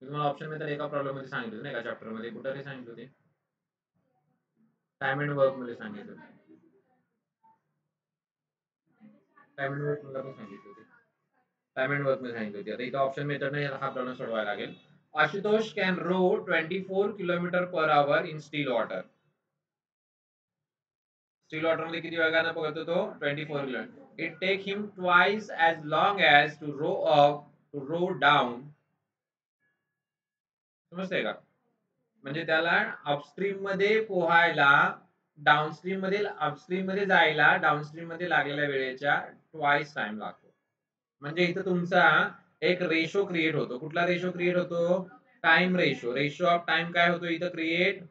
मी तुम्हाला ऑप्शन मेथड एका प्रॉब्लेममध्ये सांगितलं एका चॅप्टरमध्ये. कुठं सांगितलं होते? टाइम अँड वर्कमध्ये सांगितलं अँड वर्क मध्ये सांगितलं होते. अँड वर्क मध्ये सांगितलं होते. आता इथं ऑप्शन मेथड ने हा प्रॉब्लेम सोडवायला लागेल. Ashutosh can row 24 kilometre per hour in still water still water मध्ये किती वेगाने पकडतो तो? 24 kilometre it take him twice as long as to row up to row down समजतंय का? म्हणजे त्याला अपस्ट्रीम मध्ये पोहायला डाऊनस्ट्रीममध्ये अपस्ट्रीममध्ये जायला डाऊनस्ट्रीममध्ये लागलेल्या वेळेच्या ट्वाइस टाइम लागतो. म्हणजे इथं तुमचा एक रेशो क्रिएट होतो. कुठला रेशो क्रिएट होतो? Time ratio ratio of time काय होतो इथं create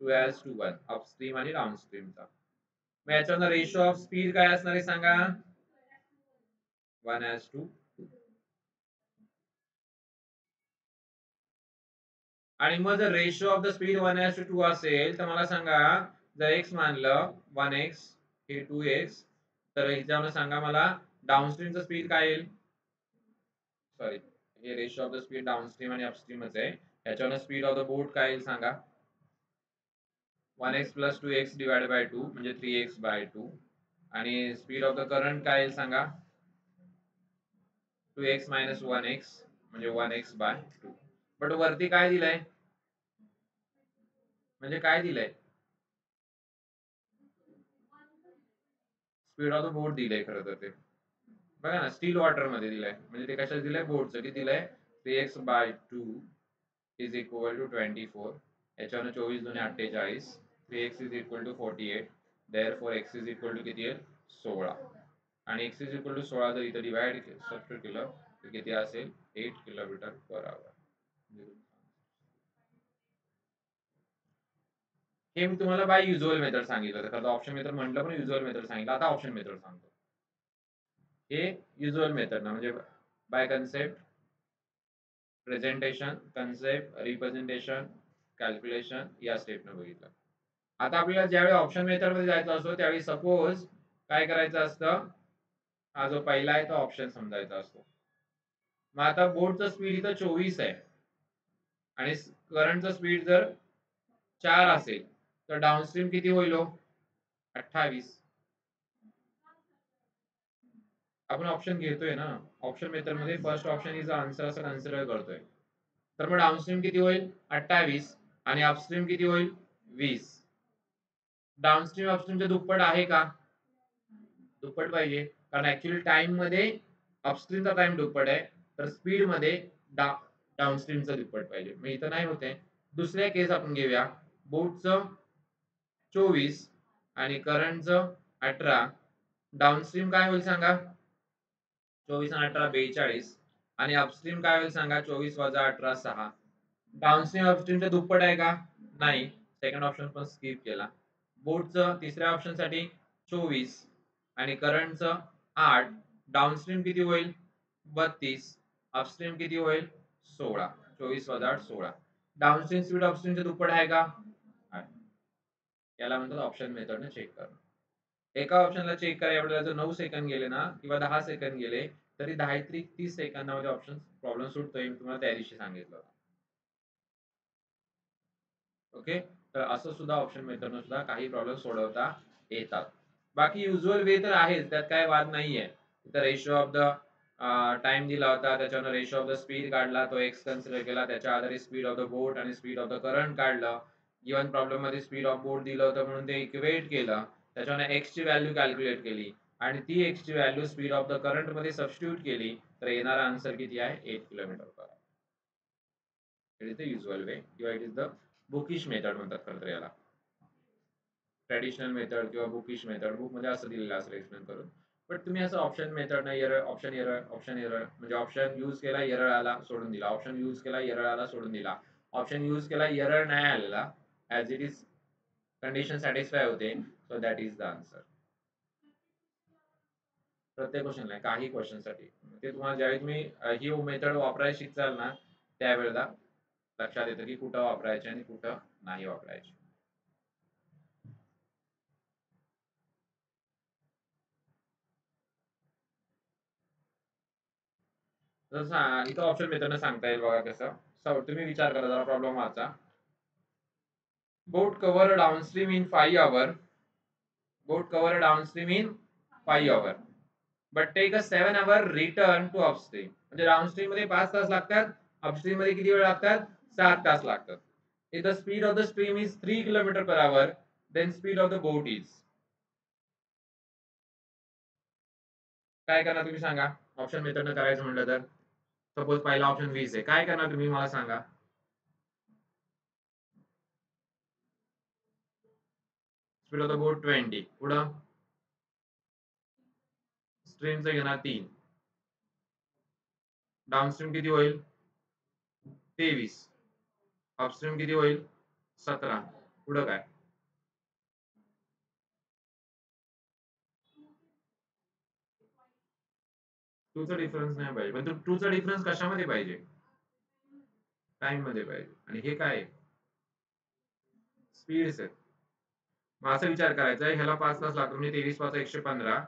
two is to one upstream आणि डाऊनस्ट्रीमचा मग याच्यावर रेशो ऑफ स्पीड काय असणार आहे सांगा? वन एस टू आणि मग जर ratio of the speed one is to two असेल तर मला सांगा जर एक्स मानलं वन एक्स हे टू एक्स तर ह्याच्यावर सांगा मला डाऊनस्ट्रीमचं स्पीड काय येईल? सॉरी हे ratio of the speed downstream आणि अपस्ट्रीमच आहे. याच्यावर स्पीड ऑफ द बोट काय येईल सांगा? One X plus two X divide by two म्हणजे थ्री एक्स बाय टू आणि स्पीड ऑफ द करंट काय येईल सांगा? Two X minus one X म्हणजे one X by two but वरती काय दिलंय? म्हणजे काय दिलंय? स्पीड ऑफ द बोट दिलंय खरं तर ते. बघा ना स्टील वॉटरमध्ये दिलंय. म्हणजे ते कशात दिलंय? बोटचं किती दिलंय three X by two is equal to twenty four याच्यावर चोवीस दोन अठ्ठेचाळीस. Three X is equal to forty eight therefore X is equal to किती आहे सोळा. आणि एक्स इज इक्वल टू सोळा जर इथं डिवाइड सबस्टिट्यूट केलं तर किती असेल? एट किलोमीटर पर आवर हे मी तुम्हाला बाय युजल मेथड सांगितलं. तर ऑप्शन मेथड म्हटलं पण युजल मेथड सांगितलं. आता ऑप्शन मेथड सांगतो. हे युजल मेथड ना म्हणजे by concept presentation concept representation calculation या स्टेपनं बघितलं. आता आपल्याला ज्यावेळी ऑप्शन मेथडमध्ये जायचं असतो त्यावेळी सपोज काय करायचं असतं? हा जो पहिला आहे तो ऑप्शन समजायचा असतो. मग आता बोर्डचं स्पीड इथं चोवीस आहे. आणि करंटचं स्पीड जर चार असेल तर डाऊनस्ट्रीम किती होईल हो? अठ्ठावीस. आपण ऑप्शन घेतोय ना. ऑप्शन मेथडमध्ये फर्स्ट ऑप्शन इज आन्सर असं कन्सिडर करतोय. तर मग डाऊनस्ट्रीम किती होईल? अठ्ठावीस. आणि अपस्ट्रीम किती होईल? वीस. डाऊनस्ट्रीम अपस्ट्रीमचे दुप्पट आहे का? दुप्पट पाहिजे. कारण ऍक्च्युअली टाइममध्ये अपस्ट्रीमचा टाइम दुप्पट आहे. तर स्पीडमध्ये डाऊनस्ट्रीमचा दुप्पट पाहिजे. मग इथं नाही होते. दुसऱ्या केस आपण घेऊया. बोटचं चोवीस आणि करंटचं अठरा. डाऊनस्ट्रीम काय होईल सांगा? चोवीस आणि अठरा बेचाळीस. आणि अपस्ट्रीम काय होईल सांगा? चोवीस वजा अठरा सहा. डाऊनस्ट्रीम अपस्ट्रीमच्या दुप्पट आहे का? नाही. सेकंड ऑप्शन पण स्किप केला. बोटचं तिसऱ्या ऑप्शनसाठी चोवीस आणि करंटचं आठ. डाऊनस्ट्रीम किती होईल? बत्तीस. अपस्ट्रीम किती होईल? सोळा चोवीस वजा आठ सोळा. डाऊनस्ट्रीम स्पीड अपस्ट्रीमच्या दुप्पट आहे का? याला म्हणतात ऑप्शन मेथडने चेक करणं. एका ऑप्शनला चेक करा एवढ्या जर नऊ सेकंद गेले ना किंवा दहा सेकंद गेले तरी दहा त्रिक तीस सेकंदामध्ये ऑप्शन प्रॉब्लेम सुटतोय मी तुम्हाला त्या दिवशी सांगितलं. होतं ओके तर असं सुद्धा ऑप्शन मेथडनं सुद्धा काही प्रॉब्लेम सोडवता येतात. बाकी युजल वे तर आहेच त्यात काय वाद नाहीये. तर रेशो ऑफ द टाइम दिला होता त्याच्यानं रेशो ऑफ द स्पीड काढला तो एक्स कन्सिडर केला त्याच्या आधारे स्पीड ऑफ द बोट आणि स्पीड ऑफ द करंट काढलं. गिवन प्रॉब्लेममध्ये स्पीड ऑफ बोट दिलं होतं म्हणून ते इक्वेट केलं. त्याच्यानं एक्स ची व्हॅल्यू कॅल्क्युलेट केली आणि ती एक्स ची व्हॅल्यू स्पीड ऑफ द करंटमध्ये सबस्टिट्यूट केली तर येणारा आन्सर किती आहे? Eight kilometre per it is the usual way किंवा it is the bookish method म्हणतात खरं तर याला. ट्रॅडिशनल मेथड किंवा बुकिश मेथड बुकमध्ये असं दिलेलं असं एक्सप्लेन करून. बट तुम्ही असं ऑप्शन मेथड ना error option error option error म्हणजे ऑप्शन यूज केला एरर आला सोडून दिला. ऑप्शन यूज केला एरर आला सोडून दिला. ऑप्शन यूज केला एरर नाही आलेला. As it is condition satisfy होते. So that is the answer प्रत्येक क्वेश्चन नाही काही क्वेश्चनसाठी. ते तुम्हाला ज्यावेळी तुम्ही ही मेथड वापरायला शिकचाल ना त्यावेळेला लक्षात येतं की कुठं वापरायचे आणि कुठं नाही वापरायचे. जसं इथं ऑप्शन मेथडनं सांगता येईल बघा कसं. तुम्ही विचार करा जरा प्रॉब्लेम वाचा. Boat cover downstream in five hour boat cover downstream in five hour but take a seven hour return to upstream म्हणजे डाऊनस्ट्रीममध्ये पाच तास लागतात अपस्ट्रीममध्ये किती वेळ लागतात? सात तास लागतात. If the speed of the stream is 3 km per hour then speed of the boat is काय करणार तुम्ही सांगा? ऑप्शन मेथडनं करायचं म्हटलं तर. सपोज पहिला ऑप्शन वीस आहे. काय करणार तुम्ही? मला सांगा. Speed of the boat twenty पुढं. स्ट्रीमचं घेणार तीन. डाऊनस्ट्रीम किती होईल? तेवीस. अपस्ट्रीम किती होईल? सतरा. पुढं काय? टूचा डिफरन्स नाही पाहिजे. पण टूचा डिफरन्स कशामध्ये पाहिजे? टाइममध्ये पाहिजे. आणि हे काय? स्पीड्स आहेत मग असा विचार करायचा ह्याला पाच तास लागतो. म्हणजे तेवीस पाच एकशे पंधरा.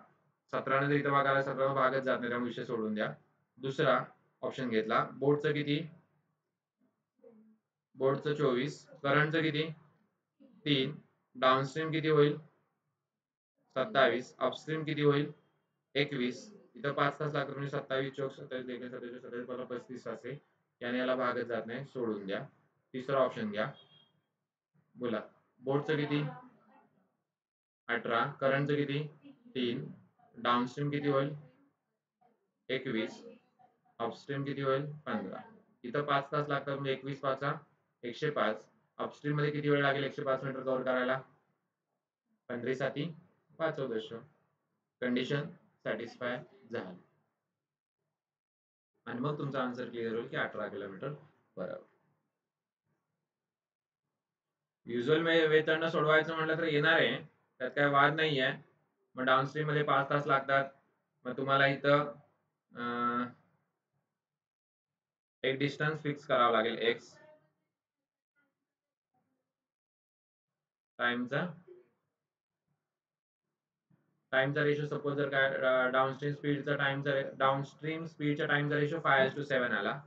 सतराने जर इथं भागाला सतरा भागच जात नाही त्यामुळे विषय सोडून द्या. दुसरा ऑप्शन घेतला. बोर्डचं किती? बोर्डचं चोवीस. करंटचं किती? तीन. डाऊनस्ट्रीम किती होईल? सत्तावीस. अपस्ट्रीम किती होईल? एकवीस. इथं पाच तास लागत म्हणजे सत्तावीस चौक सत्तावीस देखील सत्तावीस सत्तावीस मला पस्तीस तास आहे याने याला भागत जात नाही सोडून द्या. तिसरा ऑप्शन घ्या. बोला. बोर्डचं किती? अठरा. करंटचं किती? तीन. डाऊनस्ट्रीम किती होईल? एकवीस. अपस्ट्रीम किती होईल? पंधरा. इथं पाच तास लागतात म्हणजे एकवीस पाचा एकशे पाच. अपस्ट्रीममध्ये किती वेळ लागेल? एकशे पाच मीटर कव्हर करायला? पंधरा साठी पाच कंडिशन सॅटिस्फाय झाली. आणि मग तुमचा आन्सर क्लिअर होईल की अठरा किलोमीटर बरोबर. युजल वेतन सोडवायचं म्हटलं तर येणार आहे. त्यात काय वाद नाही आहे. मग डाऊनस्ट्रीममध्ये पाच तास लागतात. मग तुम्हाला इथं एक डिस्टन्स फिक्स करावा लागेल. एक्स टाइमचा टाइमचा रेशो सपोज जर काय डाऊनस्ट्रीम स्पीडचा टाइमचा डाऊनस्ट्रीम स्पीडच्या टाइमचा ratio five is to seven आला.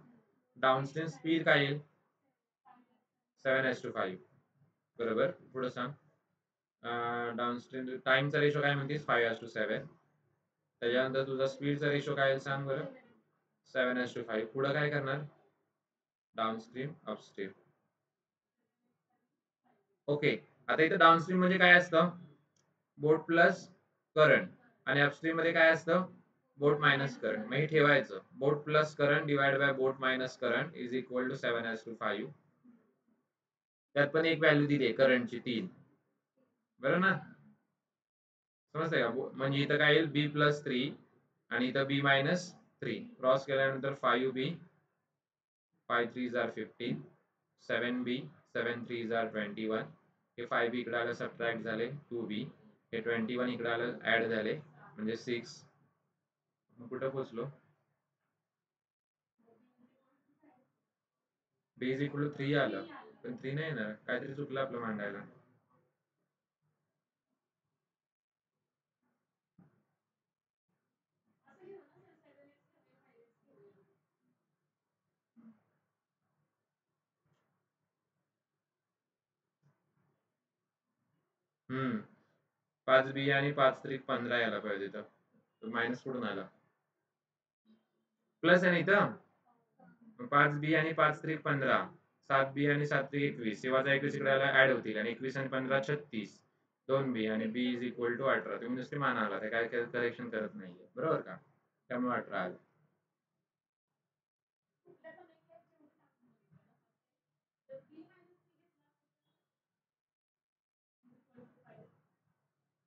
डाऊनस्ट्रीम स्पीड काय येईल? सेवन एस टू फाईव्ह बरोबर? पुढे सांग. डाऊनस्ट्रीम टाइमचा रेशो काय म्हणतेस? फाईव्ह एस टू सेवन त्याच्यानंतर तुझा स्पीडचा रेशो काय सांग बरं? सेवन एस टू फाईव्ह पुढं काय करणार? डाऊनस्ट्रीम अपस्ट्रीम ओके आता इथं डाऊनस्ट्रीम म्हणजे काय असतं? Boat plus current. आणि अपस्ट्रीममध्ये काय असतं? बोट मायनस करंट मग हे ठेवायचं. Boat plus current divide by boat minus current is equal to seven is to five त्यात पण एक व्हॅल्यू दिली आहे करंटची तीन. बरं ना? समजतंय का? म्हणजे इथं काय येईल? बी प्लस थ्री आणि इथं बी मायनस थ्री क्रॉस केल्यानंतर फाईव्ह बी फाय थ्री जार fifteen seven B seven three जार ट्वेंटी वन हे फाय बी इकडे आलं सबट्रॅक्ट झाले टू बी हे ट्वेंटी वन इकडे आलं ऍड झाले. म्हणजे सिक्स कुठं पोचलो बेज इकडलं थ्री आलं. पण थ्री नाही येणार. काहीतरी चुकलं आपलं मांडायला. हम्म. पाच बी आणि पाच त्रिक पंधरा यायला पाहिजे इथं. मायनस कुठून आला? प्लस आहे ना इथं? पाच बी आणि पाच त्रिक पंधरा. सात बी आणि सात त्रिक एकवीस. शिवाचा एकवीस इकडे ऍड होतील. आणि एकवीस आणि पंधरा छत्तीस. दोन बी आणि बी इज इक्वल टू अठरा. तुम्ही नुसते मानाला. ते काय करेक्शन करत नाहीये. बरोबर का? त्यामुळे अठरा आलं.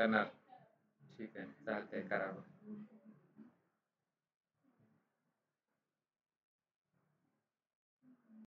हम्म? करणार ठीक आहे चालतंय करा मग.